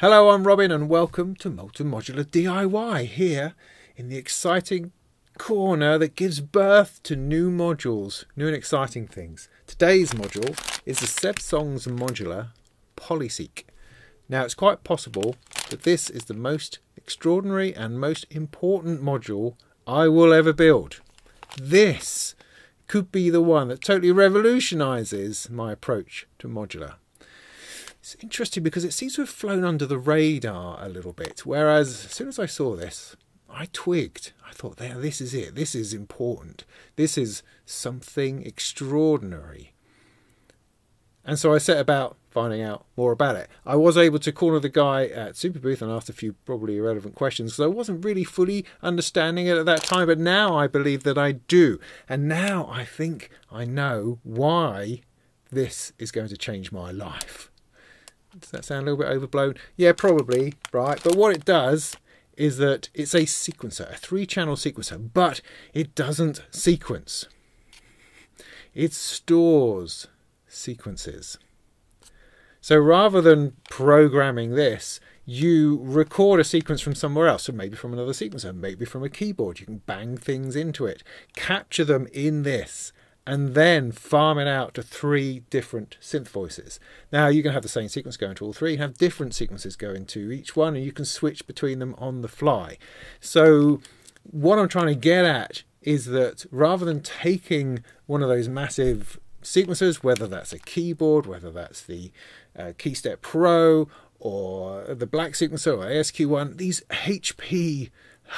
Hello, I'm Robin, and welcome to Molten Modular DIY here in the exciting corner that gives birth to new modules, new and exciting things. Today's module is the Sebsongs Modular Polyseq. Now, it's quite possible that this is the most extraordinary and most important module I will ever build. This could be the one that totally revolutionises my approach to modular. It's interesting because it seems to have flown under the radar a little bit. Whereas as soon as I saw this, I twigged. I thought, there, this is it. This is important. This is something extraordinary. And so I set about finding out more about it. I was able to corner the guy at Superbooth and asked a few probably irrelevant questions because I wasn't really fully understanding it at that time, but now I believe that I do. And now I think I know why this is going to change my life. Does that sound a little bit overblown? Yeah, probably, right? But what it does is that it's a sequencer, a three channel sequencer, but it doesn't sequence. It stores sequences. So rather than programming this, you record a sequence from somewhere else, so maybe from another sequencer, maybe from a keyboard. You can bang things into it, capture them in this, and then farm it out to three different synth voices. Now you can have the same sequence going to all three, have different sequences going to each one, and you can switch between them on the fly. So what I'm trying to get at is that rather than taking one of those massive sequencers, whether that's a keyboard, whether that's the uh, KeyStep Pro or the Black sequencer or ASQ1, these HP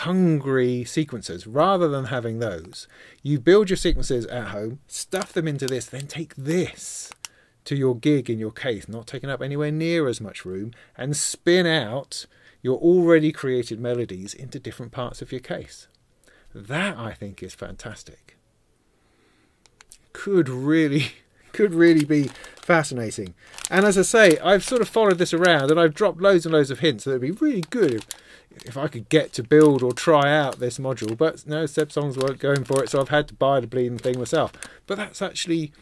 hungry sequences. Rather than having those you build your sequences at home stuff them into this then take this to your gig in your case not taking up anywhere near as much room and spin out your already created melodies into different parts of your case. That i think is fantastic. Could really could really be fascinating. And as i say i've sort of followed this around and i've dropped loads and loads of hints that would be really good if if I could get to build or try out this module. But no, Sebsongs weren't going for it, so I've had to buy the bleeding thing myself. But that's actually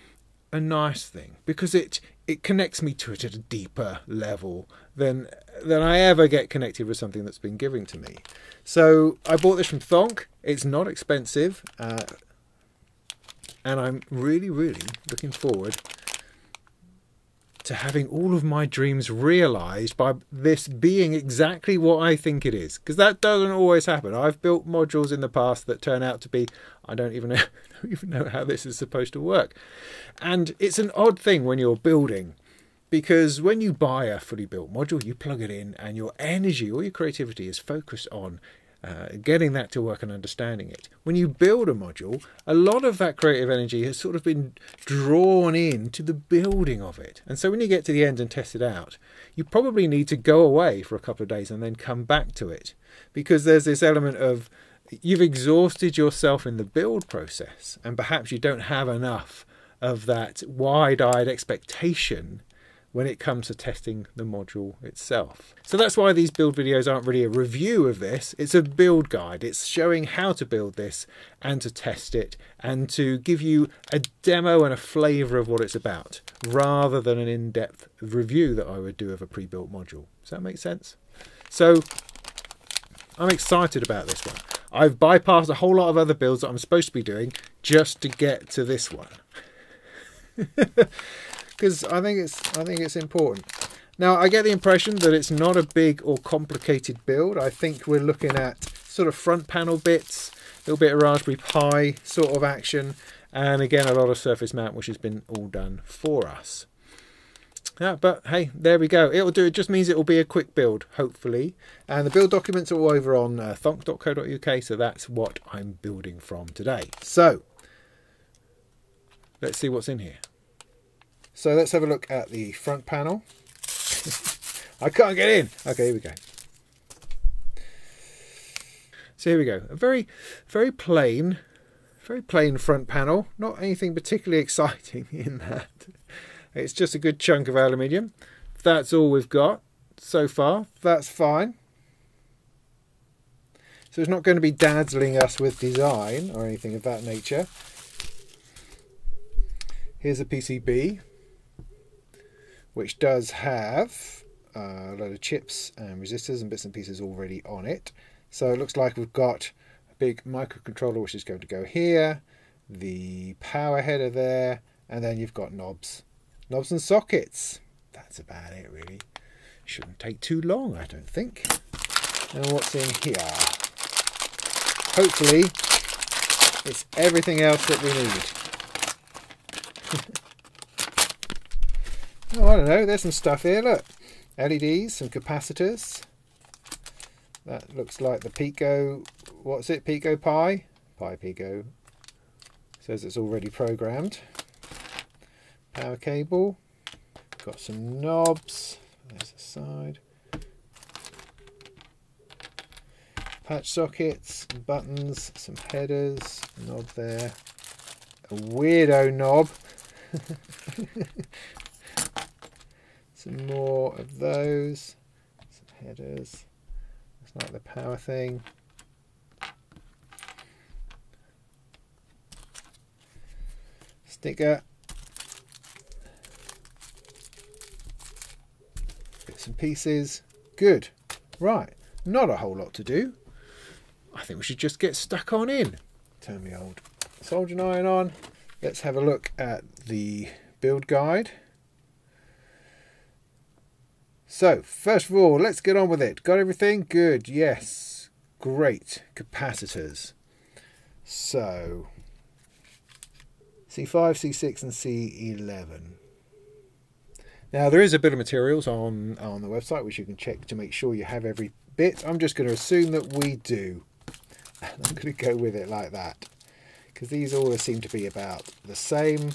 a nice thing because it it connects me to it at a deeper level than than I ever get connected with something that's been given to me. So I bought this from Thonk. It's not expensive, uh, and I'm really, really looking forward to having all of my dreams realized by this being exactly what I think it is. Because that doesn't always happen. I've built modules in the past that turn out to be, I don't even know, don't even know how this is supposed to work. And it's an odd thing when you're building. Because when you buy a fully built module, you plug it in and your energy or your creativity is focused on uh, getting that to work and understanding it. When you build a module, a lot of that creative energy has sort of been drawn in to the building of it. And so when you get to the end and test it out, you probably need to go away for a couple of days and then come back to it because there's this element of you've exhausted yourself in the build process and perhaps you don't have enough of that wide-eyed expectation when it comes to testing the module itself. So that's why these build videos aren't really a review of this, it's a build guide. It's showing how to build this and to test it and to give you a demo and a flavour of what it's about, rather than an in-depth review that I would do of a pre-built module. Does that make sense? So I'm excited about this one. I've bypassed a whole lot of other builds that I'm supposed to be doing just to get to this one. because I think it's I think it's important. Now I get the impression that it's not a big or complicated build. I think we're looking at sort of front panel bits, a little bit of Raspberry Pi sort of action, and again a lot of surface mount which has been all done for us. Yeah, but hey, there we go. It'll do. It just means it will be a quick build, hopefully. And the build documents are all over on uh, thonk.co.uk, so that's what I'm building from today. So, let's see what's in here. So let's have a look at the front panel. I can't get in. Okay, here we go. So here we go. A very, very plain, very plain front panel. Not anything particularly exciting in that. It's just a good chunk of aluminium. That's all we've got so far. That's fine. So it's not going to be dazzling us with design or anything of that nature. Here's a PCB which does have a load of chips and resistors and bits and pieces already on it. So it looks like we've got a big microcontroller which is going to go here, the power header there, and then you've got knobs. Knobs and sockets. That's about it really. Shouldn't take too long, I don't think. And what's in here? Hopefully it's everything else that we need. oh, I don't know, there's some stuff here, look. LEDs, some capacitors. That looks like the Pico, what's it, Pico Pi? Pi Pico. Says it's already programmed. Power cable. Got some knobs. There's the side. Patch sockets, buttons, some headers, knob there. A weirdo knob. some more of those. Some headers. It's like the power thing. Sticker. Bits and pieces. Good. Right. Not a whole lot to do. I think we should just get stuck on in. Turn the old soldering iron on. Let's have a look at the build guide. So, first of all, let's get on with it. Got everything? Good, yes. Great. Capacitors. So, C5, C6 and C11. Now, there is a bit of materials on, on the website which you can check to make sure you have every bit. I'm just going to assume that we do. I'm going to go with it like that. Because these all seem to be about the same.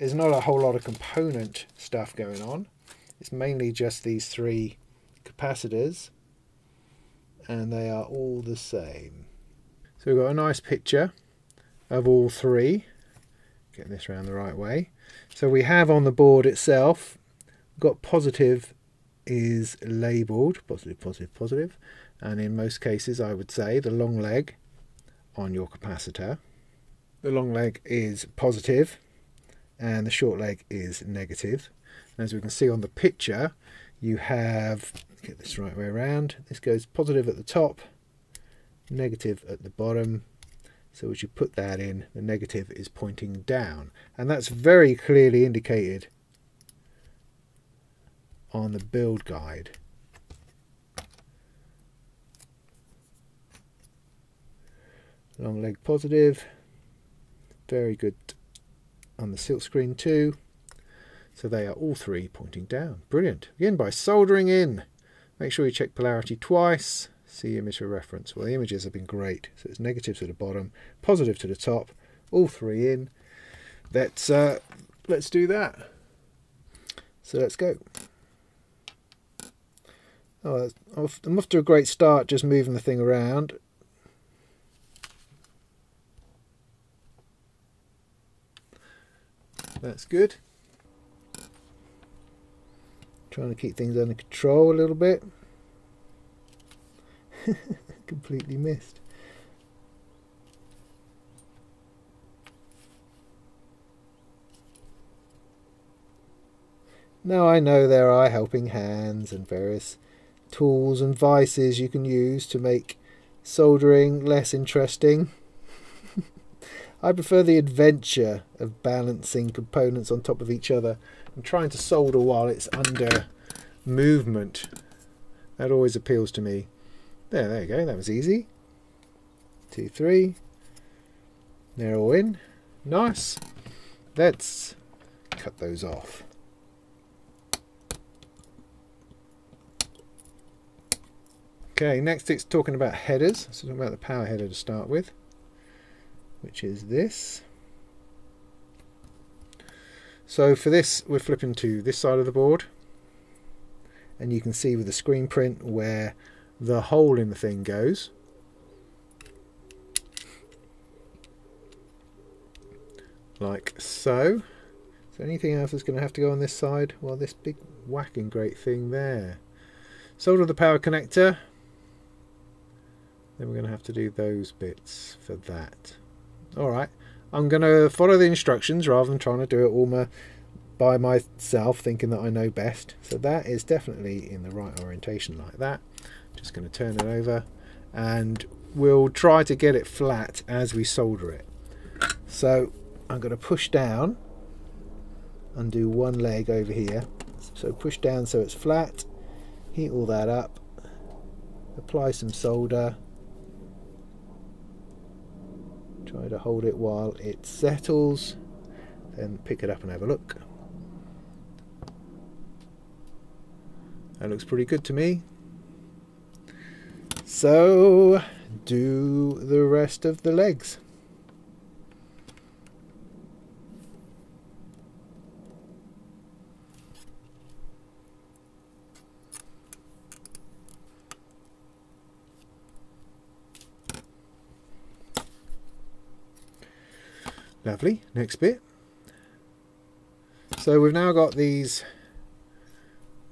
There's not a whole lot of component stuff going on. It's mainly just these three capacitors and they are all the same. So we've got a nice picture of all three. Get this around the right way. So we have on the board itself got positive is labelled positive, positive, positive, and in most cases I would say the long leg on your capacitor. The long leg is positive and the short leg is negative. As we can see on the picture, you have, get this right way around, this goes positive at the top, negative at the bottom. So as you put that in, the negative is pointing down. And that's very clearly indicated on the build guide. Long leg positive, very good on the silk screen too. So they are all three pointing down. Brilliant. Again, by soldering in. Make sure you check polarity twice. See image for reference. Well, the images have been great. So it's negative to the bottom, positive to the top, all three in. Let's, uh, let's do that. So let's go. Oh, I'm off to a great start just moving the thing around. That's good. Trying to keep things under control a little bit. Completely missed. Now I know there are helping hands and various tools and vices you can use to make soldering less interesting. I prefer the adventure of balancing components on top of each other and trying to solder while it's under movement. That always appeals to me. There, there you go. That was easy. Two, three. They're all in. Nice. Let's cut those off. Okay, next it's talking about headers. So talking about the power header to start with, which is this. So for this, we're flipping to this side of the board. And you can see with the screen print where the hole in the thing goes. Like so. Is there anything else that's going to have to go on this side? Well, this big whacking great thing there. Solder the power connector. Then we're going to have to do those bits for that. Alright. I'm going to follow the instructions rather than trying to do it all my by myself thinking that I know best. So that is definitely in the right orientation like that. Just going to turn it over and we'll try to get it flat as we solder it. So I'm going to push down and do one leg over here. So push down so it's flat, heat all that up, apply some solder, try to hold it while it settles, then pick it up and have a look. That looks pretty good to me. So do the rest of the legs. Lovely, next bit. So we've now got these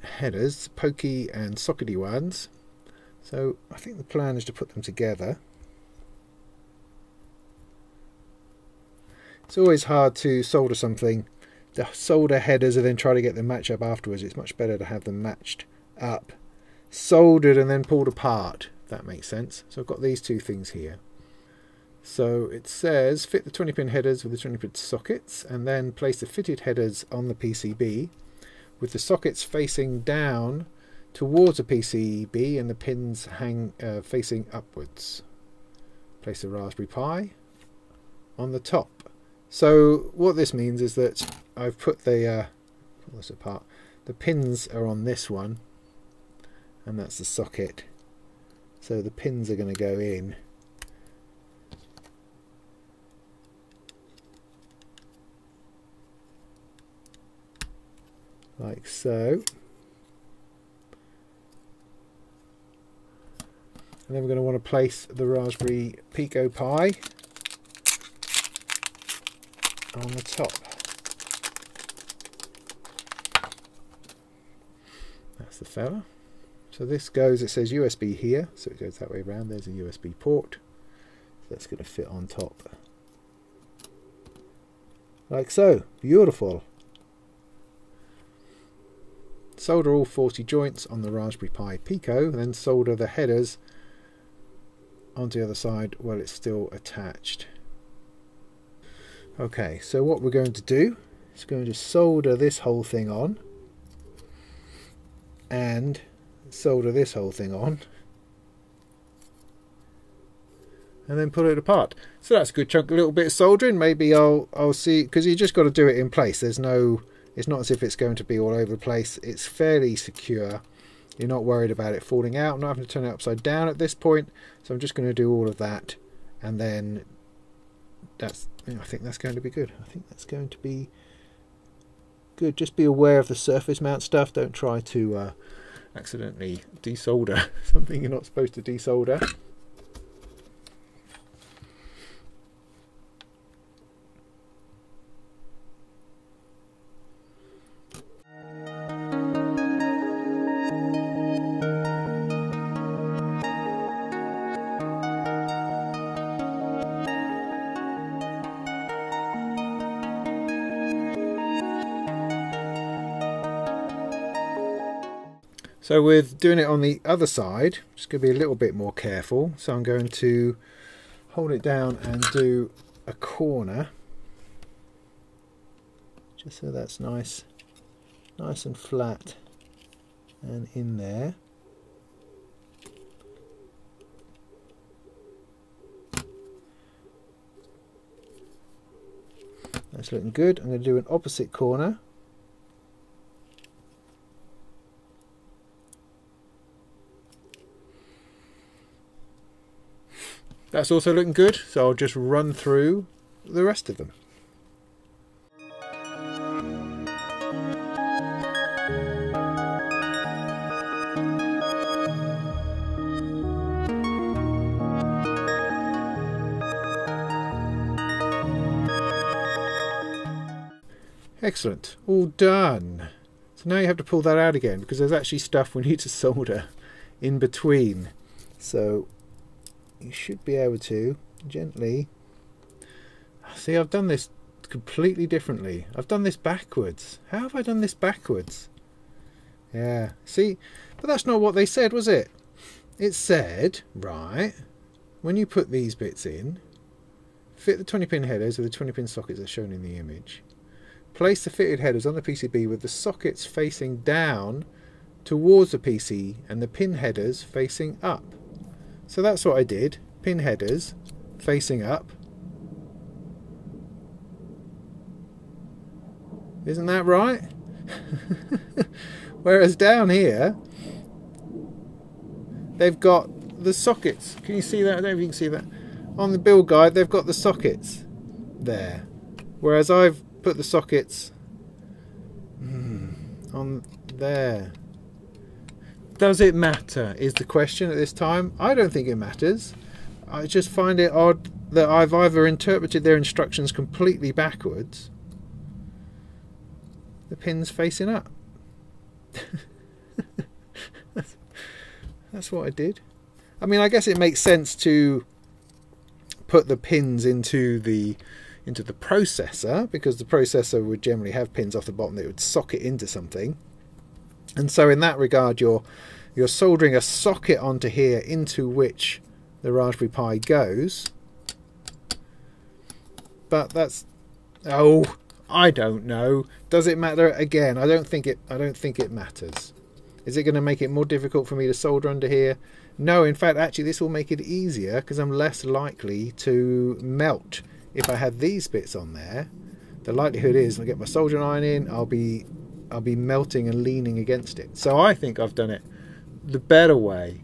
headers, pokey and sockety ones. So I think the plan is to put them together. It's always hard to solder something, to solder headers and then try to get them match up afterwards. It's much better to have them matched up, soldered and then pulled apart, that makes sense. So I've got these two things here. So it says fit the 20 pin headers with the 20 pin sockets and then place the fitted headers on the PCB with the sockets facing down towards the PCB and the pins hang uh, facing upwards. Place the Raspberry Pi on the top. So what this means is that I've put the uh, pull this apart. The pins are on this one and that's the socket. So the pins are going to go in like so. And then we're going to want to place the Raspberry Pico Pi on the top. That's the fella. So this goes, it says USB here, so it goes that way around. There's a USB port. So that's going to fit on top. Like so. Beautiful. Solder all 40 joints on the Raspberry Pi Pico, then solder the headers onto the other side while it's still attached. Okay, so what we're going to do is going to solder this whole thing on and solder this whole thing on and then pull it apart. So that's a good chunk, a little bit of soldering. Maybe I'll I'll see because you just got to do it in place. There's no it's not as if it's going to be all over the place. It's fairly secure. You're not worried about it falling out. I'm not having to turn it upside down at this point. So I'm just going to do all of that. And then that's, I think that's going to be good. I think that's going to be good. Just be aware of the surface mount stuff. Don't try to uh, accidentally desolder something you're not supposed to desolder. So with doing it on the other side, just going to be a little bit more careful. So I'm going to hold it down and do a corner. Just so that's nice, nice and flat and in there. That's looking good. I'm going to do an opposite corner. That's also looking good, so I'll just run through the rest of them. Excellent, all done. So now you have to pull that out again because there's actually stuff we need to solder in between. So you should be able to gently see I've done this completely differently. I've done this backwards. How have I done this backwards? Yeah, see? But that's not what they said, was it? It said, right, when you put these bits in, fit the 20 pin headers with the 20 pin sockets as shown in the image. Place the fitted headers on the PCB with the sockets facing down towards the PC and the pin headers facing up. So that's what I did. Pin headers facing up. Isn't that right? Whereas down here, they've got the sockets. Can you see that? I don't know if you can see that. On the build guide, they've got the sockets there. Whereas I've put the sockets mm, on there. Does it matter? Is the question at this time. I don't think it matters. I just find it odd that I've either interpreted their instructions completely backwards. The pin's facing up. that's, what I did. I mean, I guess it makes sense to put the pins into the into the processor because the processor would generally have pins off the bottom that would socket into something. And so in that regard you're you're soldering a socket onto here into which the Raspberry Pi goes. But that's oh, I don't know. Does it matter again? I don't think it I don't think it matters. Is it going to make it more difficult for me to solder under here? No, in fact, actually this will make it easier because I'm less likely to melt if I had these bits on there, the likelihood is I get my soldering iron in, I'll be I'll be melting and leaning against it. So I think I've done it the better way.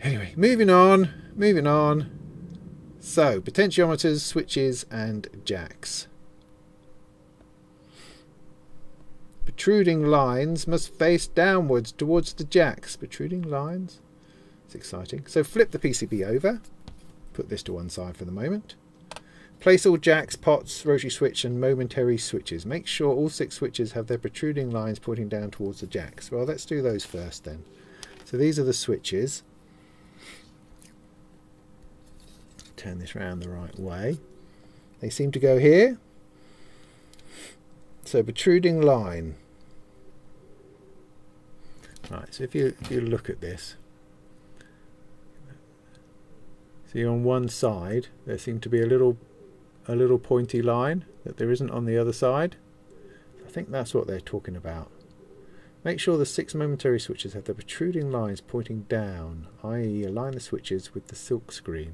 Anyway, moving on, moving on. So, potentiometers, switches and jacks. Protruding lines must face downwards towards the jacks. Protruding lines? It's exciting. So flip the PCB over put this to one side for the moment. Place all jacks, pots, rotary switch and momentary switches. Make sure all six switches have their protruding lines pointing down towards the jacks. Well, let's do those first then. So these are the switches. Turn this round the right way. They seem to go here. So protruding line. Right, so if you if you look at this, See on one side there seemed to be a little a little pointy line that there isn't on the other side. I think that's what they're talking about. Make sure the six momentary switches have the protruding lines pointing down, i.e. align the switches with the silk screen.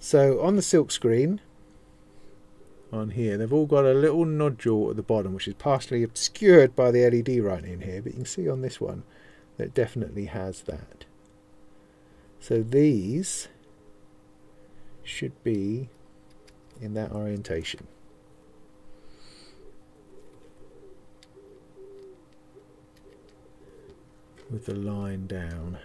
So on the silk screen, on here, they've all got a little nodule at the bottom which is partially obscured by the LED right in here, but you can see on this one that definitely has that. So these should be in that orientation. With the line down.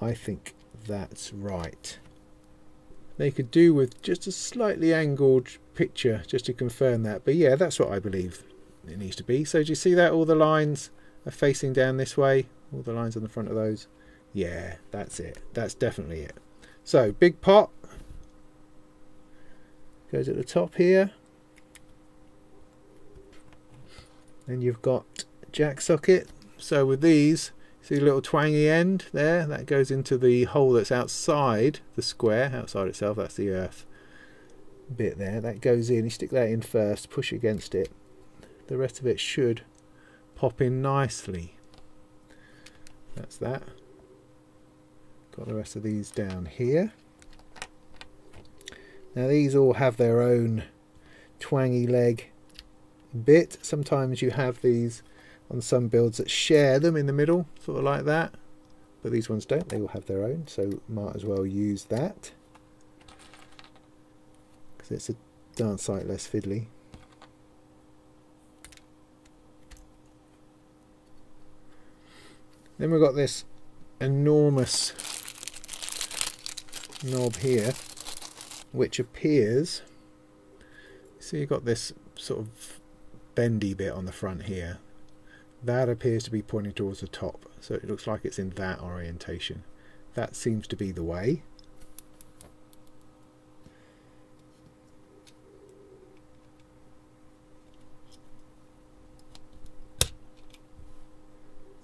I think that's right. They could do with just a slightly angled picture just to confirm that. But yeah, that's what I believe it needs to be. So do you see that all the lines are facing down this way? all the lines on the front of those yeah that's it. That's definitely it. So big pot. Goes at the top here. Then you've got jack socket. So with these see a little twangy end there? That goes into the hole that's outside the square outside itself. That's the earth bit there. That goes in. You stick that in first push against it. The rest of it should pop in nicely. That's that got the rest of these down here. Now these all have their own twangy leg bit. Sometimes you have these on some builds that share them in the middle sort of like that. But these ones don't. They all have their own so might as well use that. Because it's a darn sight less fiddly. Then we've got this enormous knob here, which appears, so you've got this sort of bendy bit on the front here. That appears to be pointing towards the top, so it looks like it's in that orientation. that seems to be the way.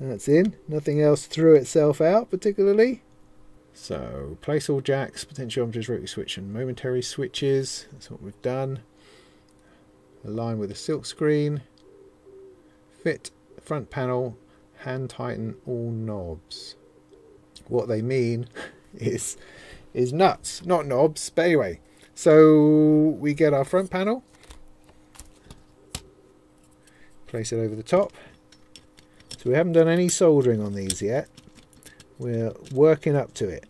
That's in. Nothing else threw itself out particularly. So place all jacks, potentiometers, rotary switch and momentary switches. That's what we've done. Align with the silk screen. Fit front panel, hand tighten all knobs. What they mean is is nuts, not knobs. But anyway, so we get our front panel, place it over the top. So we haven't done any soldering on these yet. We're working up to it.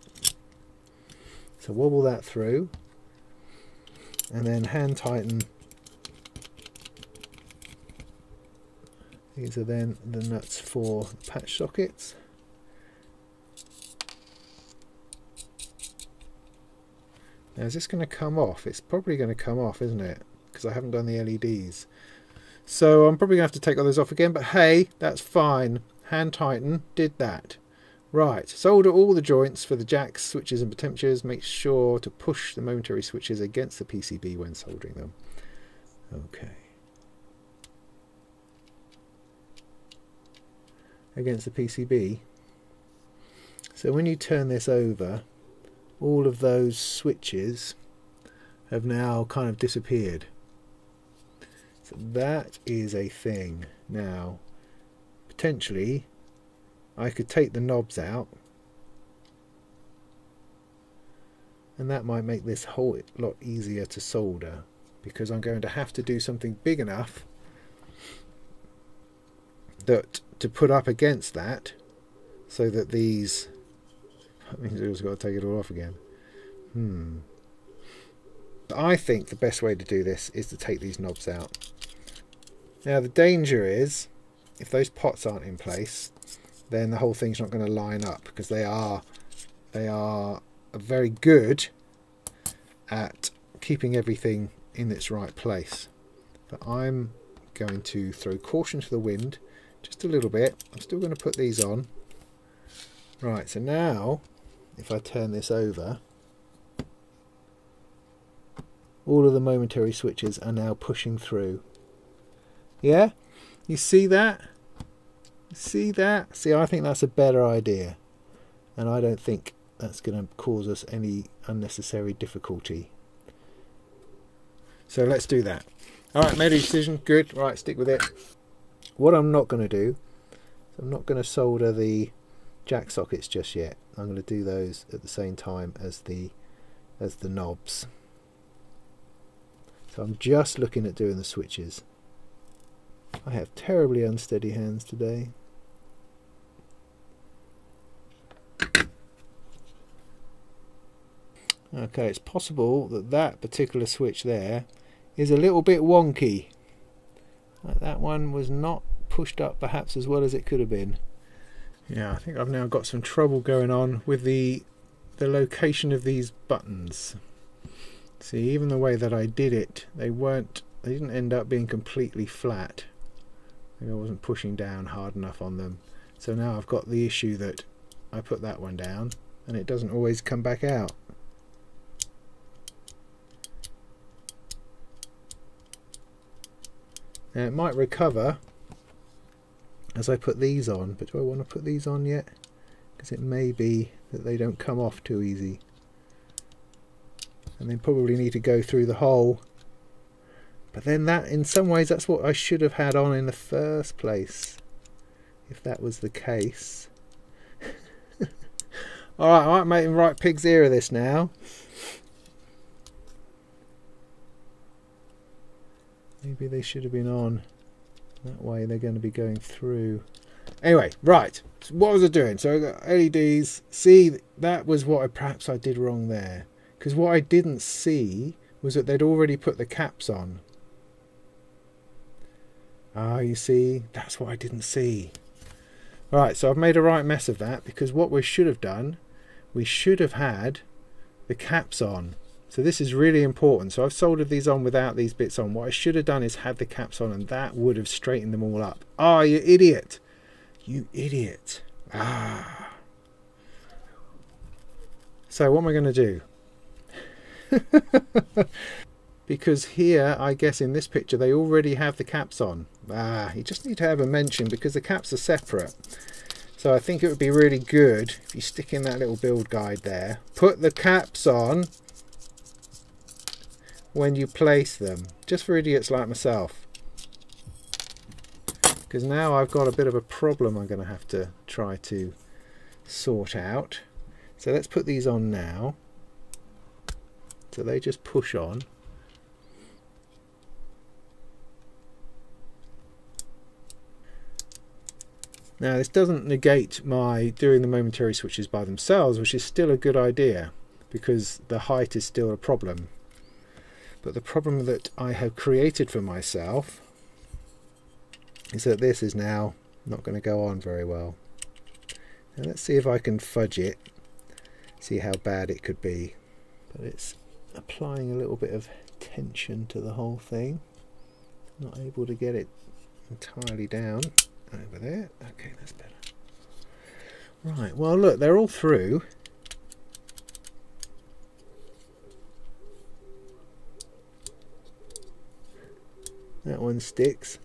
So wobble that through and then hand tighten. These are then the nuts for patch sockets. Now is this going to come off? It's probably going to come off, isn't it? Because I haven't done the LEDs. So I'm probably going to have to take all those off again, but hey, that's fine. Hand tighten, did that. Right, solder all the joints for the jacks, switches and potentiometers. Make sure to push the momentary switches against the PCB when soldering them. Okay. Against the PCB. So when you turn this over, all of those switches have now kind of disappeared. So that is a thing. Now, potentially, I could take the knobs out. And that might make this whole lot easier to solder because I'm going to have to do something big enough that to put up against that so that these that means I've got to take it all off again. Hmm. I think the best way to do this is to take these knobs out. Now the danger is, if those pots aren't in place, then the whole thing's not going to line up because they are they are very good at keeping everything in its right place. But I'm going to throw caution to the wind just a little bit. I'm still going to put these on. Right, so now if I turn this over, all of the momentary switches are now pushing through yeah? You see that? See that? See, I think that's a better idea. And I don't think that's going to cause us any unnecessary difficulty. So let's do that. Alright, made a decision. Good. Right, stick with it. What I'm not going to do, I'm not going to solder the jack sockets just yet. I'm going to do those at the same time as the as the knobs. So I'm just looking at doing the switches. I have terribly unsteady hands today. Okay, it's possible that that particular switch there is a little bit wonky. That one was not pushed up perhaps as well as it could have been. Yeah, I think I've now got some trouble going on with the the location of these buttons. See, even the way that I did it, they weren't they didn't end up being completely flat. Maybe I wasn't pushing down hard enough on them. So now I've got the issue that I put that one down and it doesn't always come back out. Now it might recover as I put these on, but do I want to put these on yet? Because it may be that they don't come off too easy. And they probably need to go through the hole but then that, in some ways, that's what I should have had on in the first place. If that was the case. Alright, I might make him write pig's ear of this now. Maybe they should have been on. That way they're going to be going through. Anyway, right. So what was I doing? So I got LEDs. See, that was what I perhaps I did wrong there. Because what I didn't see was that they'd already put the caps on. Ah, you see, that's what I didn't see. Right, so I've made a right mess of that because what we should have done, we should have had the caps on. So this is really important. So I've soldered these on without these bits on. What I should have done is had the caps on and that would have straightened them all up. Ah, oh, you idiot. You idiot. Ah. So what am I going to do? because here, I guess in this picture, they already have the caps on. Ah, you just need to have a mention because the caps are separate. So I think it would be really good if you stick in that little build guide there. Put the caps on when you place them. Just for idiots like myself. Because now I've got a bit of a problem I'm going to have to try to sort out. So let's put these on now. So they just push on. Now this doesn't negate my doing the momentary switches by themselves, which is still a good idea because the height is still a problem. But the problem that I have created for myself is that this is now not going to go on very well. Now let's see if I can fudge it, see how bad it could be. But it's applying a little bit of tension to the whole thing. Not able to get it entirely down over there. Okay, that's better. Right, well look, they're all through. That one sticks.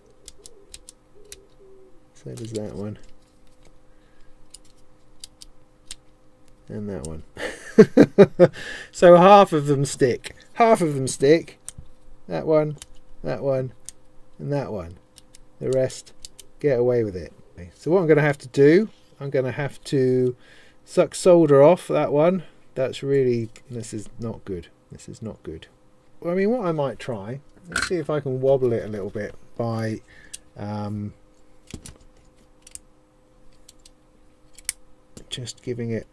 So does that one. And that one. so half of them stick. Half of them stick. That one, that one, and that one. The rest get away with it. So what I'm going to have to do, I'm going to have to suck solder off that one. That's really, this is not good. This is not good. Well, I mean, what I might try, let's see if I can wobble it a little bit by um, just giving it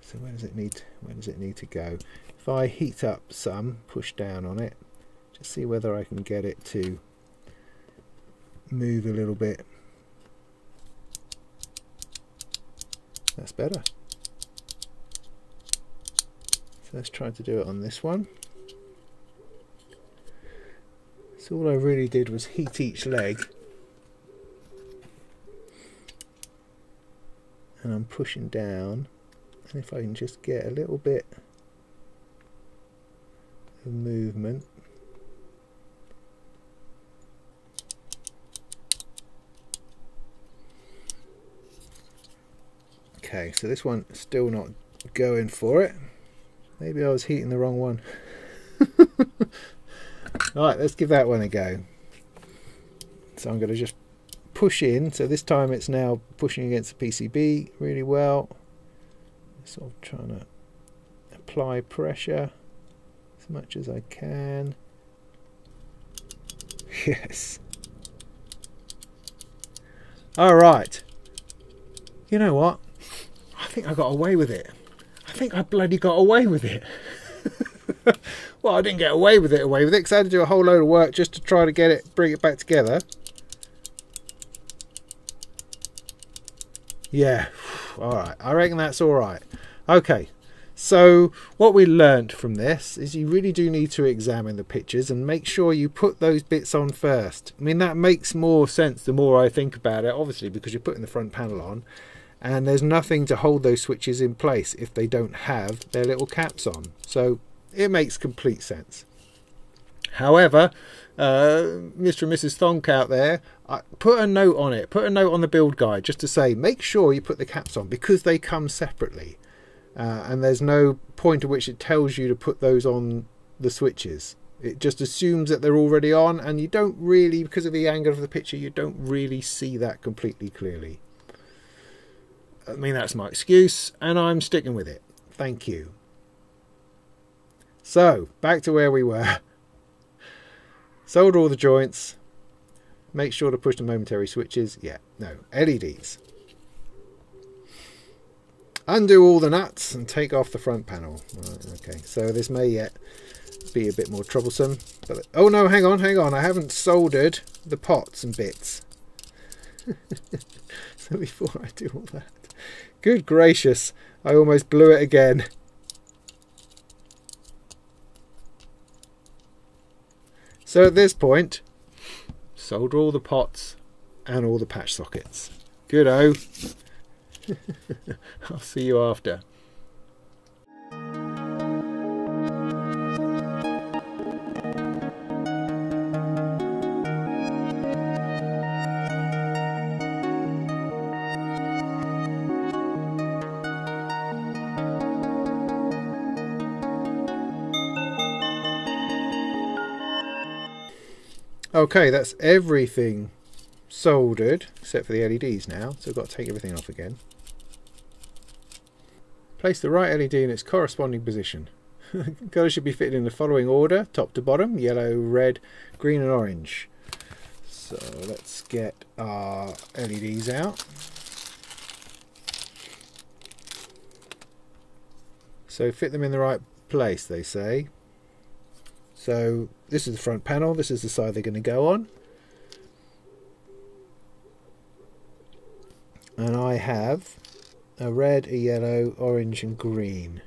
so where does it need where does it need to go? If I heat up some push down on it just see whether I can get it to move a little bit. That's better. So let's try to do it on this one so all I really did was heat each leg. And I'm pushing down. And if I can just get a little bit of movement. Okay so this one still not going for it. Maybe I was heating the wrong one Alright, let's give that one a go. So I'm going to just push in. So this time it's now pushing against the PCB really well. Sort of trying to apply pressure as much as I can. Yes. Alright you know what? I think I got away with it. I think I bloody got away with it well I didn't get away with it away with it because I had to do a whole load of work just to try to get it bring it back together Yeah, alright. I reckon that's alright. Okay, so what we learned from this is you really do need to examine the pictures and make sure you put those bits on first. I mean, that makes more sense the more I think about it, obviously, because you're putting the front panel on and there's nothing to hold those switches in place if they don't have their little caps on. So it makes complete sense. However, uh, Mr. and Mrs. Thonk out there, uh, put a note on it. Put a note on the build guide just to say make sure you put the caps on because they come separately. Uh, and there's no point at which it tells you to put those on the switches. It just assumes that they're already on, and you don't really, because of the angle of the picture, you don't really see that completely clearly. I mean, that's my excuse, and I'm sticking with it. Thank you. So, back to where we were. Solder all the joints. Make sure to push the momentary switches. Yeah, no, LEDs. Undo all the nuts and take off the front panel. Right, okay, so this may yet be a bit more troublesome. But Oh no, hang on, hang on. I haven't soldered the pots and bits. so before I do all that. Good gracious, I almost blew it again. So at this point, solder all the pots and all the patch sockets. Good oh. I'll see you after. Okay, that's everything soldered except for the LEDs now, so I've got to take everything off again. Place the right LED in its corresponding position. Colours should be fitted in the following order, top to bottom, yellow, red, green and orange. So let's get our LEDs out. So fit them in the right place, they say. So this is the front panel, this is the side they're going to go on. And I have a red, a yellow, orange and green.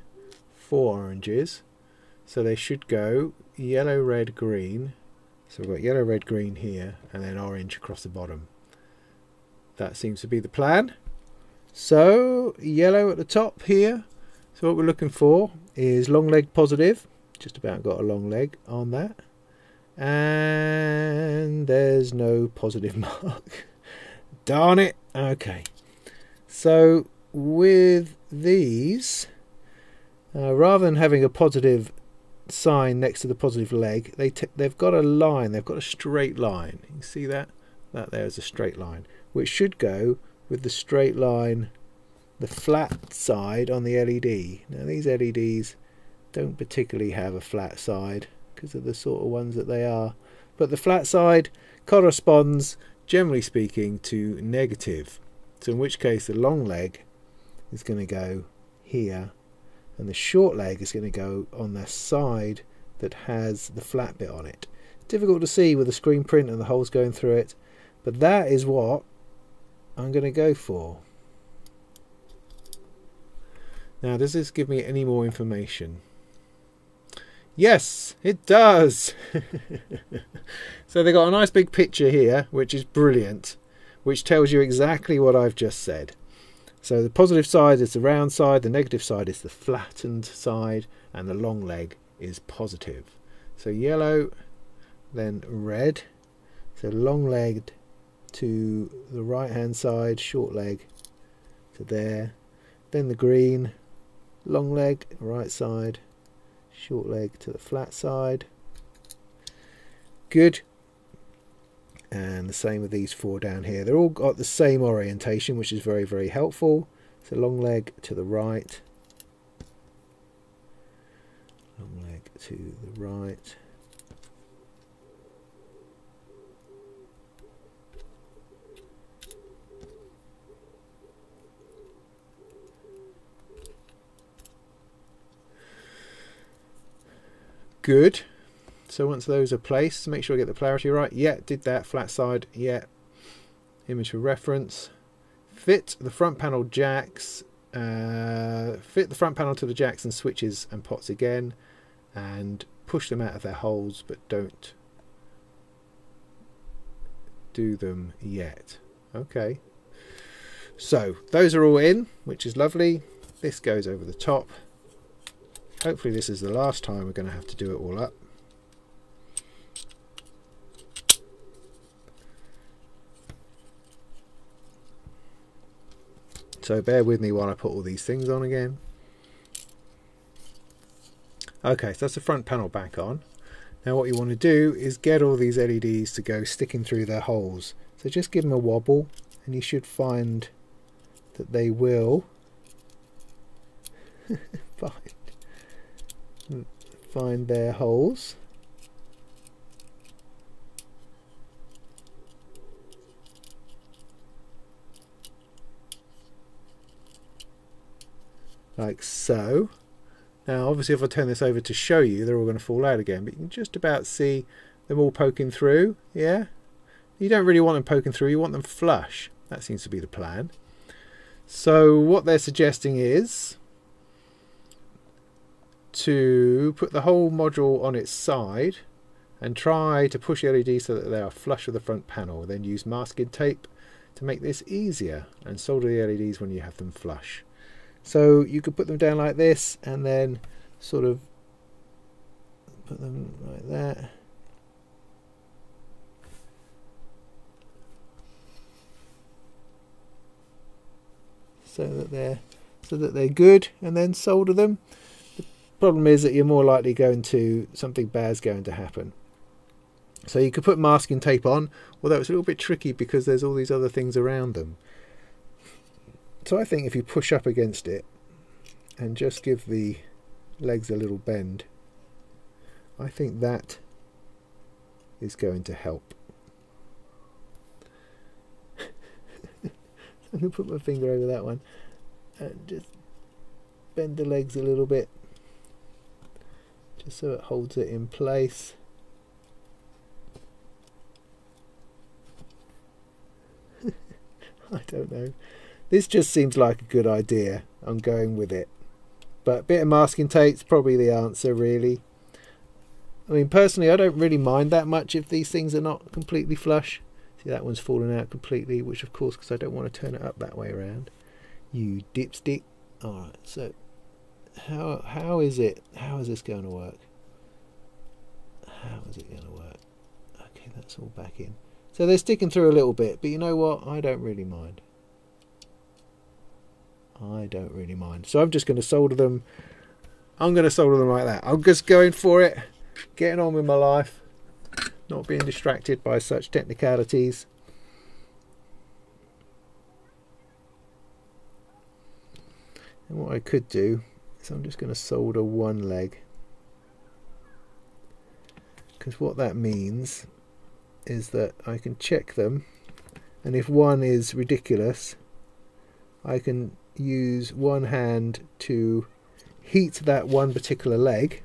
Four oranges. So they should go yellow, red, green. So we've got yellow, red, green here and then orange across the bottom. That seems to be the plan. So yellow at the top here. So what we're looking for is long leg positive. Just about got a long leg on that. And there's no positive mark. Darn it. Okay. So with these, uh, rather than having a positive sign next to the positive leg, they they've got a line, they've got a straight line. You see that? That there is a straight line, which should go with the straight line, the flat side on the LED. Now these LEDs don't particularly have a flat side because of the sort of ones that they are. But the flat side corresponds, generally speaking, to negative. So in which case the long leg is going to go here and the short leg is going to go on the side that has the flat bit on it. Difficult to see with the screen print and the holes going through it, but that is what I'm going to go for. Now, does this give me any more information? Yes, it does. so they've got a nice big picture here, which is brilliant, which tells you exactly what I've just said. So the positive side is the round side, the negative side is the flattened side, and the long leg is positive. So yellow, then red. So long legged to the right hand side, short leg to there. Then the green, long leg, right side, short leg to the flat side. Good. And the same with these four down here. They're all got the same orientation which is very very helpful. So long leg to the right. Long leg to the right good so once those are placed, make sure I get the polarity right. Yeah, did that. Flat side, yeah. Image for reference. Fit the front panel jacks. Uh, fit the front panel to the jacks and switches and pots again. And push them out of their holes, but don't do them yet. Okay. So those are all in, which is lovely. This goes over the top. Hopefully this is the last time we're going to have to do it all up. So bear with me while I put all these things on again. Okay, so that's the front panel back on. Now what you want to do is get all these LEDs to go sticking through their holes. So just give them a wobble and you should find that they will find, their holes. like so. Now obviously if I turn this over to show you they're all going to fall out again but you can just about see them all poking through yeah you don't really want them poking through you want them flush that seems to be the plan so what they're suggesting is to put the whole module on its side and try to push the LED so that they are flush with the front panel then use masking tape to make this easier and solder the LEDs when you have them flush so you could put them down like this and then sort of put them like that. So that they're so that they're good and then solder them. Problem is that you're more likely going to something bad's going to happen. So you could put masking tape on, although it's a little bit tricky because there's all these other things around them. So I think if you push up against it and just give the legs a little bend, I think that is going to help. I'm going to put my finger over that one and just bend the legs a little bit so it holds it in place. I don't know. This just seems like a good idea. I'm going with it. But a bit of masking tape's probably the answer, really. I mean, personally, I don't really mind that much if these things are not completely flush. See, that one's fallen out completely, which of course, because I don't want to turn it up that way around. You dipstick. Alright, so how how is it? How is this going to work? How is it going to work? Okay, that's all back in. So they're sticking through a little bit, but you know what? I don't really mind. I don't really mind. So I'm just going to solder them. I'm going to solder them like that. I'm just going for it, getting on with my life, not being distracted by such technicalities. And what I could do is I'm just going to solder one leg. Because what that means is that I can check them and if one is ridiculous I can use one hand to heat that one particular leg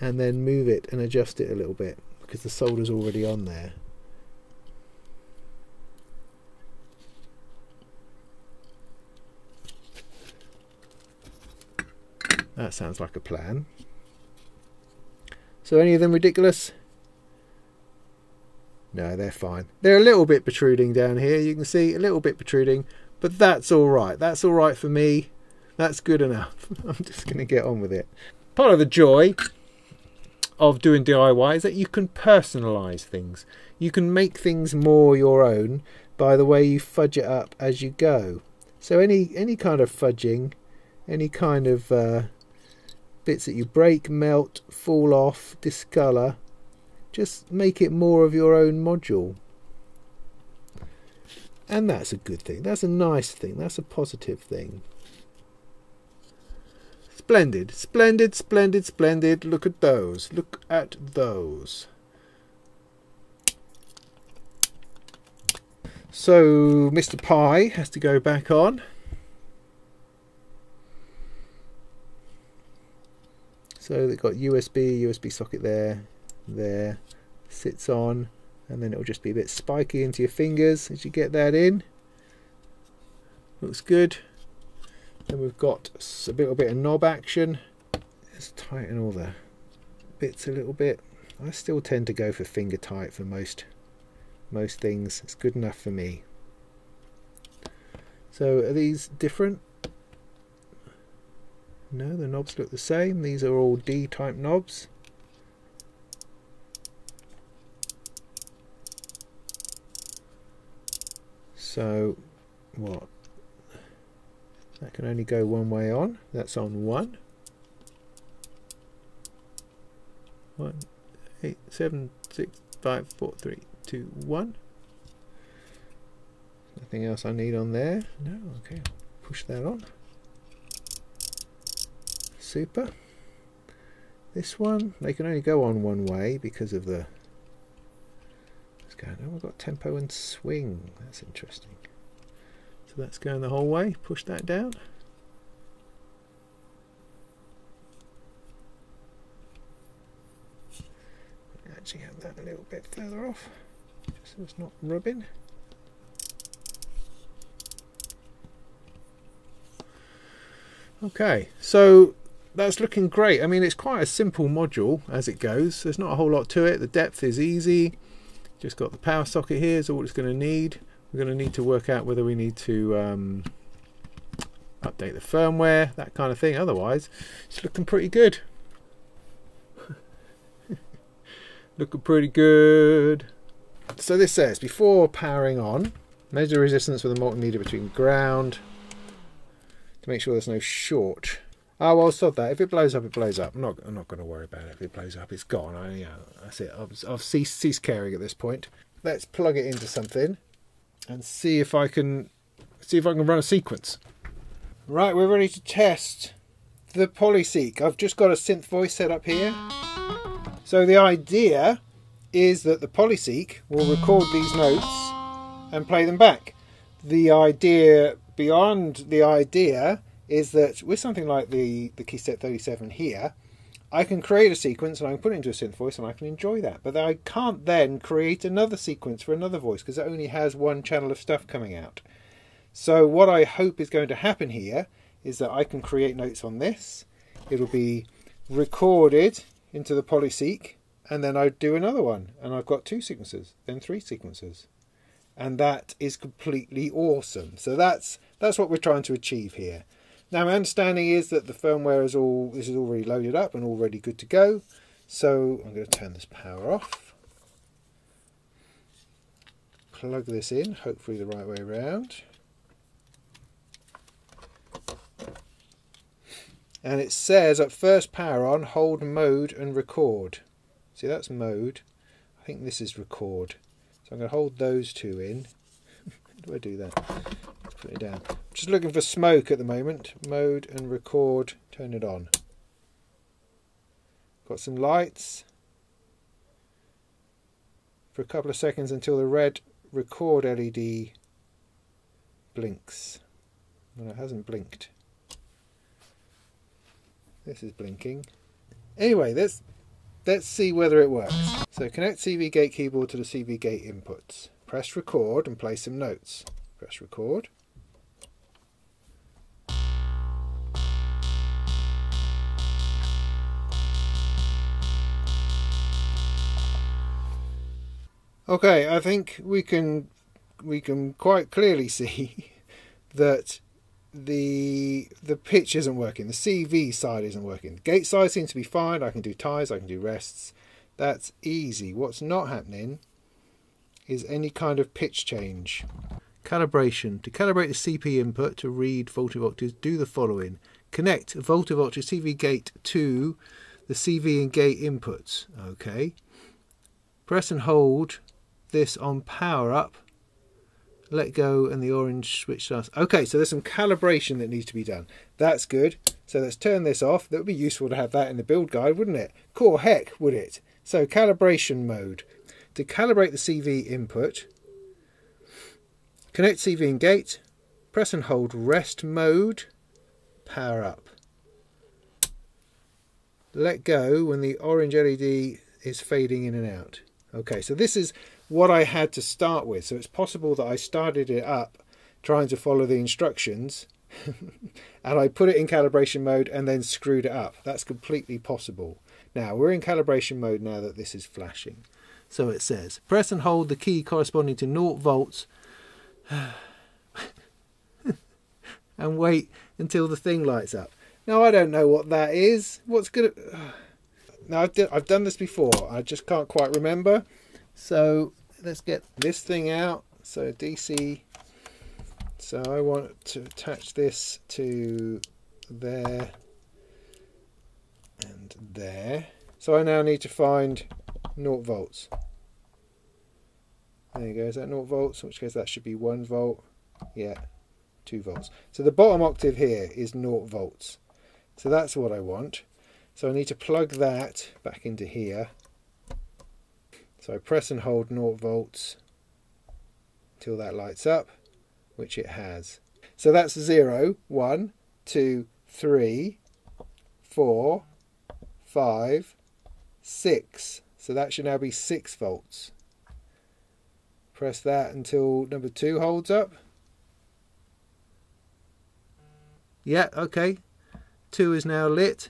and then move it and adjust it a little bit because the solder's already on there. That sounds like a plan. So any of them ridiculous? No, they're fine. They're a little bit protruding down here. You can see a little bit protruding, but that's all right. That's all right for me. That's good enough. I'm just going to get on with it. Part of the joy of doing DIY is that you can personalize things. You can make things more your own by the way you fudge it up as you go. So any any kind of fudging, any kind of uh, bits that you break, melt, fall off, discolor, just make it more of your own module. And that's a good thing. That's a nice thing. That's a positive thing. Splendid, splendid, splendid, splendid. Look at those. Look at those. So Mr. Pi has to go back on. So they've got USB, USB socket there, there, sits on, and then it'll just be a bit spiky into your fingers as you get that in. Looks good. Then we've got a little bit of knob action. Let's tighten all the bits a little bit. I still tend to go for finger tight for most most things. It's good enough for me. So are these different? No, the knobs look the same. These are all D-type knobs. So, what? That can only go one way on. That's on one. One, eight, seven, six, five, four, three, two, one. Nothing else I need on there. No, okay. Push that on super. This one, they can only go on one way because of the... Going on? We've got tempo and swing. That's interesting. So that's going the whole way. Push that down. Actually have that a little bit further off, just so it's not rubbing. Okay, so that's looking great. I mean, it's quite a simple module as it goes. There's not a whole lot to it. The depth is easy. Just got the power socket here is all it's going to need. We're going to need to work out whether we need to um, update the firmware, that kind of thing. Otherwise, it's looking pretty good. looking pretty good. So this says, before powering on, measure resistance with a multimeter between ground to make sure there's no short Oh well, sod that. If it blows up, it blows up. I'm not. I'm not going to worry about it. If it blows up, it's gone. I, know, that's it. I've, I've ceased, ceased caring at this point. Let's plug it into something and see if I can see if I can run a sequence. Right, we're ready to test the Polyseq. I've just got a synth voice set up here. So the idea is that the Polyseq will record these notes and play them back. The idea beyond the idea is that with something like the, the KeyStep 37 here, I can create a sequence and I can put it into a synth voice and I can enjoy that. But I can't then create another sequence for another voice because it only has one channel of stuff coming out. So what I hope is going to happen here is that I can create notes on this. It'll be recorded into the Polyseq and then I do another one and I've got two sequences, then three sequences. And that is completely awesome. So that's that's what we're trying to achieve here. Now my understanding is that the firmware is all this is already loaded up and already good to go. So I'm going to turn this power off. Plug this in, hopefully the right way around. And it says at first power on, hold mode and record. See that's mode. I think this is record. So I'm going to hold those two in. Do I do that? Put it down. Just looking for smoke at the moment. Mode and record. Turn it on. Got some lights. For a couple of seconds until the red record LED blinks. Well, it hasn't blinked. This is blinking. Anyway, let's let's see whether it works. So connect CV gate keyboard to the CV gate inputs. Press record and play some notes. Press record. Okay, I think we can we can quite clearly see that the the pitch isn't working. The CV side isn't working. The gate side seems to be fine. I can do ties. I can do rests. That's easy. What's not happening is any kind of pitch change. Calibration. To calibrate the CV input to read Voltivox, do the following. Connect Voltivox CV gate to the CV and gate inputs. Okay. Press and hold this on power up let go and the orange switch starts. Okay, so there's some calibration that needs to be done. That's good. So let's turn this off. That would be useful to have that in the build guide, wouldn't it? Cool, heck, would it? So calibration mode. To calibrate the CV input, connect CV and gate, press and hold rest mode, power up. Let go when the orange LED is fading in and out. Okay, so this is what I had to start with. So it's possible that I started it up trying to follow the instructions and I put it in calibration mode and then screwed it up. That's completely possible. Now we're in calibration mode now that this is flashing. So it says press and hold the key corresponding to 0 volts and wait until the thing lights up. Now I don't know what that is. What's good? Now I've, I've done this before. I just can't quite remember. So let's get this thing out. So DC. So I want to attach this to there and there. So I now need to find 0 volts. There you go, is that 0 volts? In which case that should be 1 volt. Yeah, 2 volts. So the bottom octave here is 0 volts. So that's what I want. So I need to plug that back into here so press and hold 0 volts until that lights up, which it has. So that's 0, 1, 2, 3, 4, 5, 6. So that should now be 6 volts. Press that until number 2 holds up. Yeah, okay. 2 is now lit.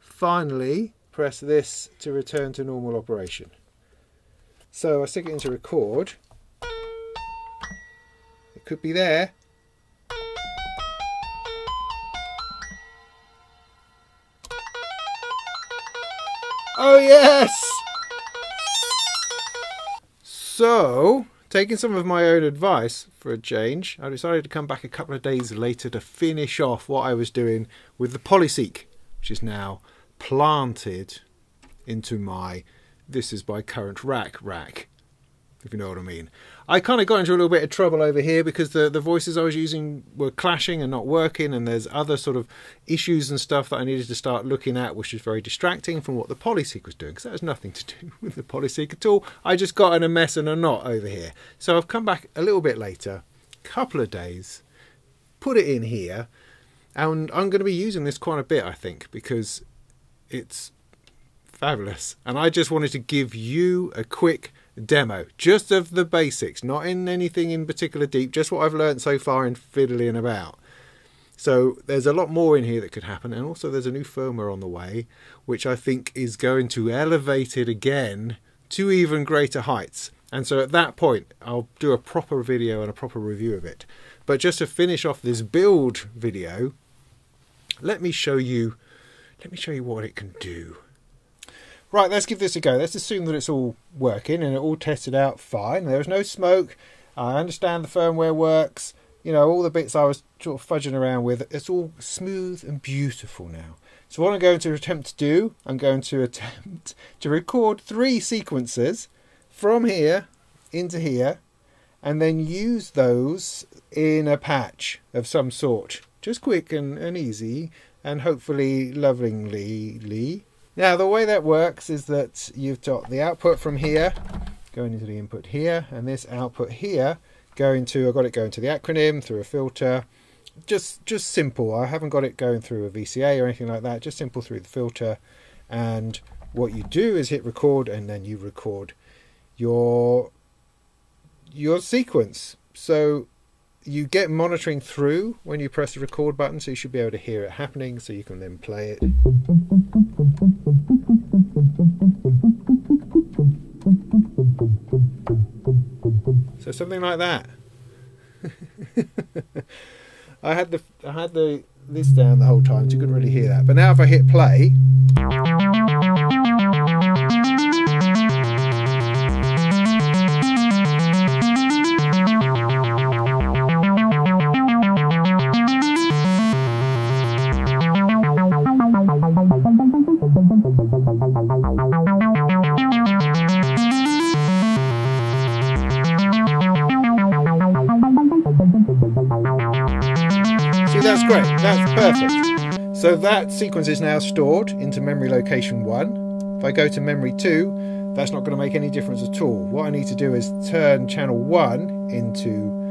Finally, press this to return to normal operation. So I stick it into record. It could be there. Oh yes! So, taking some of my own advice for a change, I decided to come back a couple of days later to finish off what I was doing with the Polyseq, which is now planted into my this is by current rack rack if you know what I mean. I kind of got into a little bit of trouble over here because the, the voices I was using were clashing and not working, and there's other sort of issues and stuff that I needed to start looking at, which was very distracting from what the Polyseq was doing, because that has nothing to do with the Polyseq at all. I just got in a mess and a knot over here. So I've come back a little bit later, couple of days, put it in here, and I'm going to be using this quite a bit, I think, because it's fabulous. And I just wanted to give you a quick demo, just of the basics, not in anything in particular deep, just what I've learned so far in fiddling about. So there's a lot more in here that could happen, and also there's a new firmware on the way, which I think is going to elevate it again to even greater heights. And so at that point, I'll do a proper video and a proper review of it. But just to finish off this build video, let me show you, let me show you what it can do. Right, let's give this a go. Let's assume that it's all working and it all tested out fine. There was no smoke. I understand the firmware works. You know, all the bits I was sort of fudging around with, it's all smooth and beautiful now. So what I'm going to attempt to do, I'm going to attempt to record three sequences from here into here and then use those in a patch of some sort. Just quick and, and easy and hopefully lovingly now the way that works is that you've got the output from here going into the input here and this output here going to, I've got it going to the acronym through a filter. Just, just simple. I haven't got it going through a VCA or anything like that. Just simple through the filter. And what you do is hit record and then you record your your sequence. So you get monitoring through when you press the record button, so you should be able to hear it happening, so you can then play it. So something like that. I had the I had the this down the whole time, so you couldn't really hear that. But now if I hit play. Perfect. So that sequence is now stored into memory location 1. If I go to memory 2, that's not going to make any difference at all. What I need to do is turn channel 1 into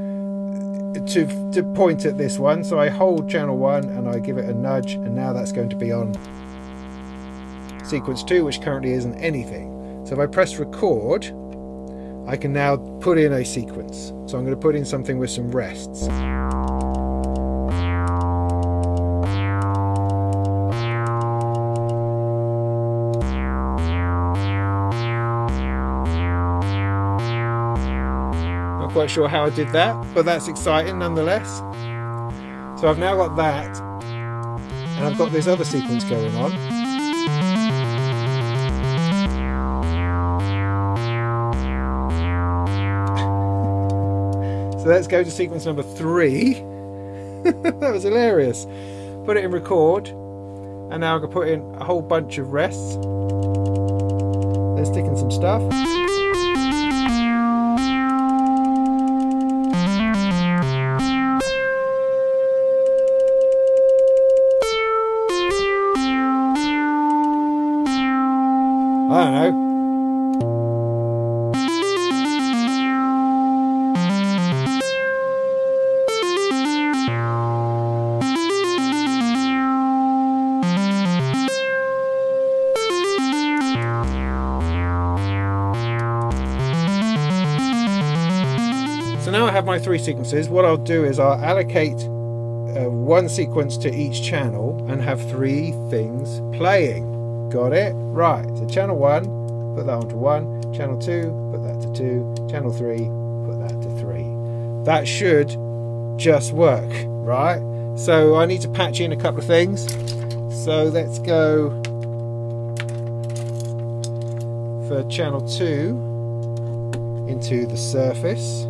to, to point at this one. So I hold channel 1 and I give it a nudge and now that's going to be on sequence 2 which currently isn't anything. So if I press record I can now put in a sequence. So I'm going to put in something with some rests. Quite sure how I did that, but that's exciting nonetheless. So I've now got that, and I've got this other sequence going on. so let's go to sequence number three. that was hilarious. Put it in record, and now I can put in a whole bunch of rests. Let's stick in some stuff. Three sequences. What I'll do is I'll allocate uh, one sequence to each channel and have three things playing. Got it? Right, so channel 1, put that onto 1. Channel 2, put that to 2. Channel 3, put that to 3. That should just work, right? So I need to patch in a couple of things. So let's go for channel 2. into the surface.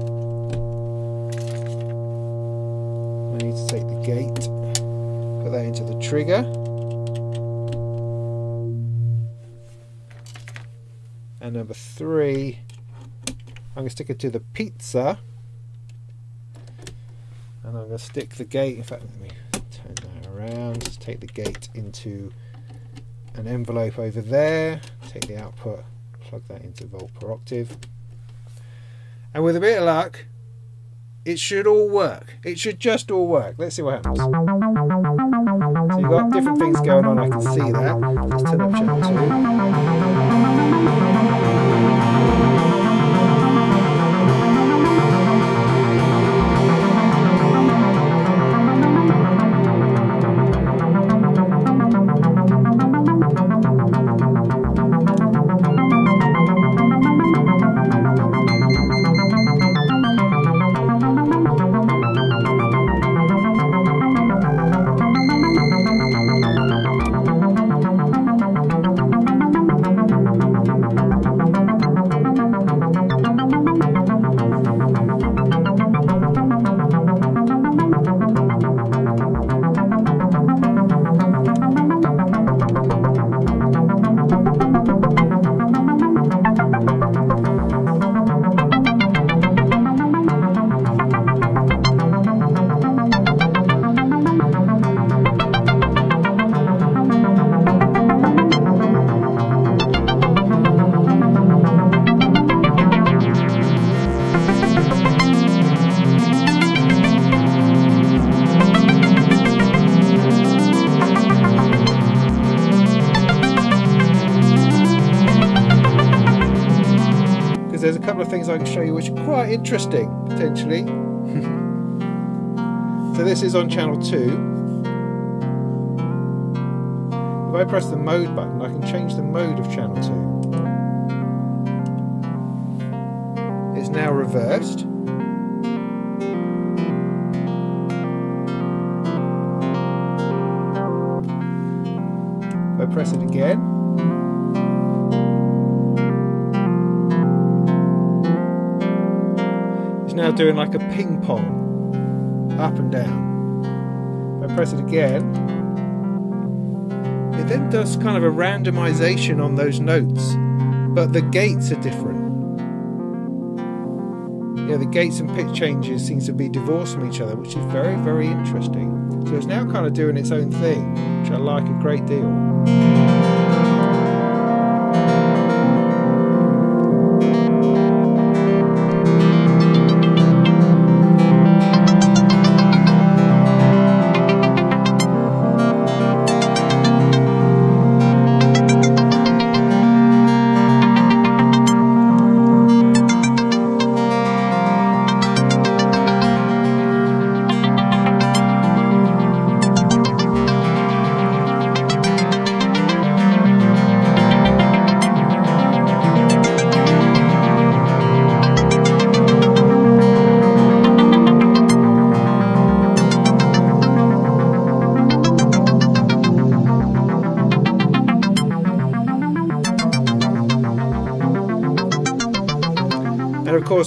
Trigger. And number three, I'm going to stick it to the pizza. And I'm going to stick the gate, in fact, let me turn that around, just take the gate into an envelope over there, take the output, plug that into volt per octave. And with a bit of luck, it should all work. It should just all work. Let's see what happens. So you've got different things going on, I can see that. Let's turn up channel 2. Quite interesting, potentially. so this is on channel 2. If I press the mode button, I can change the mode of channel 2. It's now reversed. If I press it again, now doing like a ping pong, up and down. I press it again, it then does kind of a randomization on those notes, but the gates are different. Yeah, the gates and pitch changes seems to be divorced from each other, which is very, very interesting. So it's now kind of doing its own thing, which I like a great deal.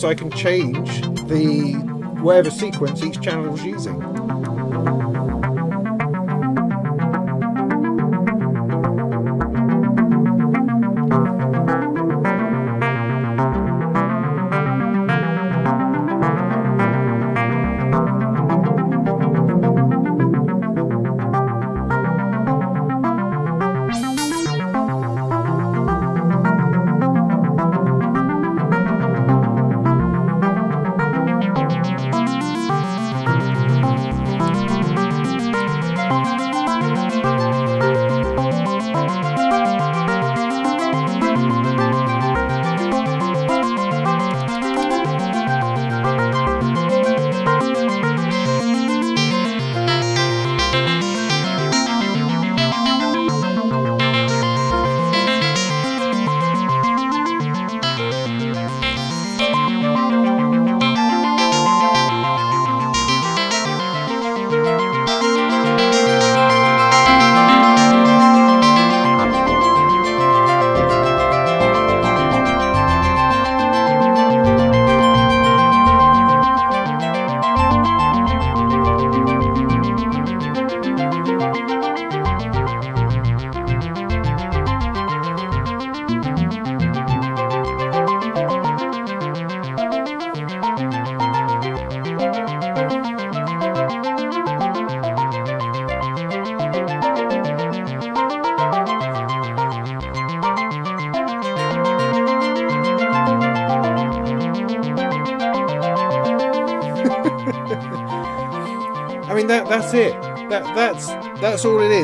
Course I can change the whatever sequence each channel is using.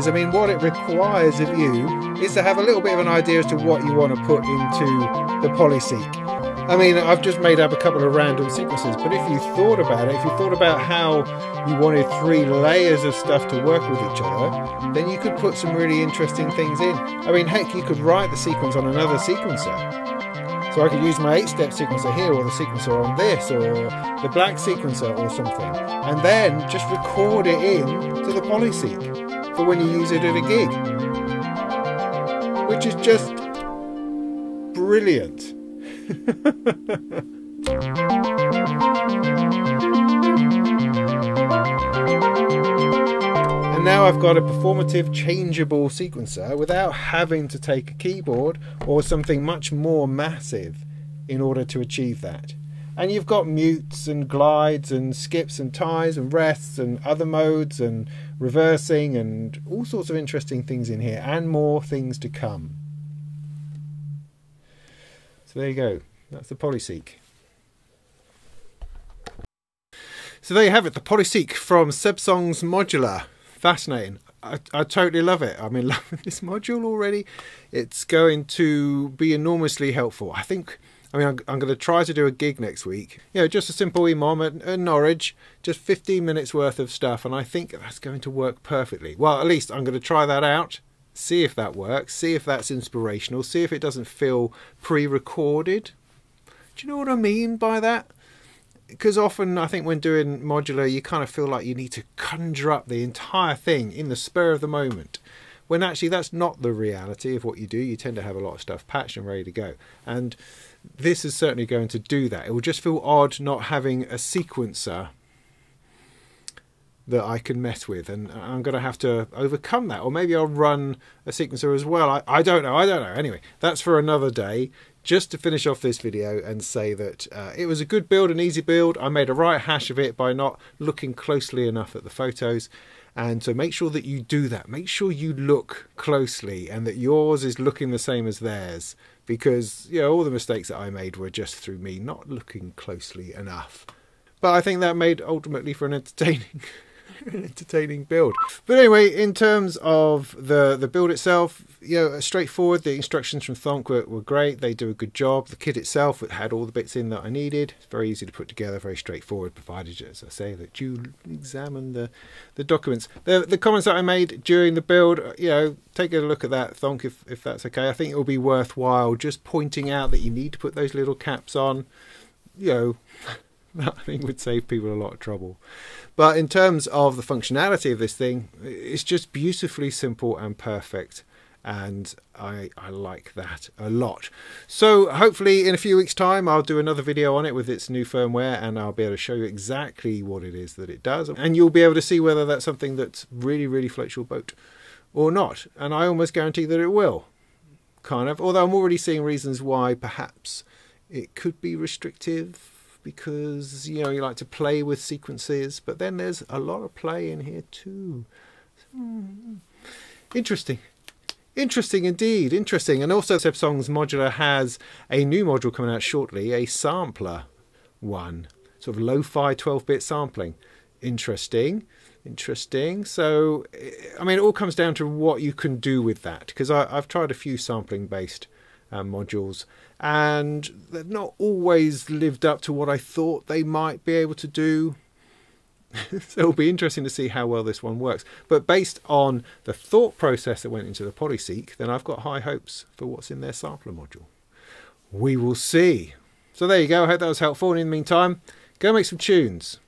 I mean what it requires of you is to have a little bit of an idea as to what you want to put into the polyseq. I mean, I've just made up a couple of random sequences, but if you thought about it, if you thought about how you wanted three layers of stuff to work with each other, then you could put some really interesting things in. I mean, heck, you could write the sequence on another sequencer. So I could use my eight step sequencer here, or the sequencer on this, or the black sequencer, or something, and then just record it in to the polyseq for when you use it at a gig, which is just brilliant. and now I've got a performative changeable sequencer without having to take a keyboard or something much more massive in order to achieve that. And you've got mutes and glides and skips and ties and rests and other modes and reversing and all sorts of interesting things in here and more things to come. So there you go. That's the Polyseq. So there you have it, the Polyseq from Sebsongs Modular. Fascinating. I, I totally love it. I'm in love with this module already. It's going to be enormously helpful. I think, I mean, I'm, I'm going to try to do a gig next week. You know, just a simple EMOM at, at Norwich, just 15 minutes worth of stuff, and I think that's going to work perfectly. Well, at least I'm going to try that out see if that works, see if that's inspirational, see if it doesn't feel pre recorded. Do you know what I mean by that? Because often I think when doing modular, you kind of feel like you need to conjure up the entire thing in the spur of the moment. When actually that's not the reality of what you do. You tend to have a lot of stuff patched and ready to go. And this is certainly going to do that. It will just feel odd not having a sequencer that I can mess with, and I'm going to have to overcome that. Or maybe I'll run a sequencer as well. I, I don't know. I don't know. Anyway, that's for another day. Just to finish off this video and say that uh, it was a good build, an easy build. I made a right hash of it by not looking closely enough at the photos. And so make sure that you do that. Make sure you look closely and that yours is looking the same as theirs. Because, you know, all the mistakes that I made were just through me not looking closely enough. But I think that made ultimately for an entertaining entertaining build. But anyway, in terms of the the build itself, you know, straightforward. The instructions from Thonk were, were great. They do a good job. The kit itself it had all the bits in that I needed. It's very easy to put together, very straightforward, provided, as I say, that you examine the the documents. The the comments that I made during the build, uh, you know, take a look at that Thonk if if that's okay. I think it will be worthwhile just pointing out that you need to put those little caps on. You know, that I think would save people a lot of trouble. But in terms of the functionality of this thing, it's just beautifully simple and perfect. And I, I like that a lot. So hopefully in a few weeks time I'll do another video on it with its new firmware and I'll be able to show you exactly what it is that it does. And you'll be able to see whether that's something that's really, really floats your boat or not. And I almost guarantee that it will. Kind of. Although I'm already seeing reasons why perhaps it could be restrictive because you know you like to play with sequences, but then there's a lot of play in here too. Hmm. Interesting. Interesting indeed, interesting. And also Sebsongs Modular has a new module coming out shortly, a sampler one, sort of lo-fi 12-bit sampling. Interesting, interesting. So, I mean, it all comes down to what you can do with that, because I've tried a few sampling-based uh, modules, and they've not always lived up to what I thought they might be able to do. so it'll be interesting to see how well this one works. But based on the thought process that went into the Polyseq, then I've got high hopes for what's in their sampler module. We will see. So there you go. I hope that was helpful. And in the meantime, go make some tunes.